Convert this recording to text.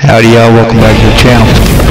Howdy y'all, welcome back to the channel.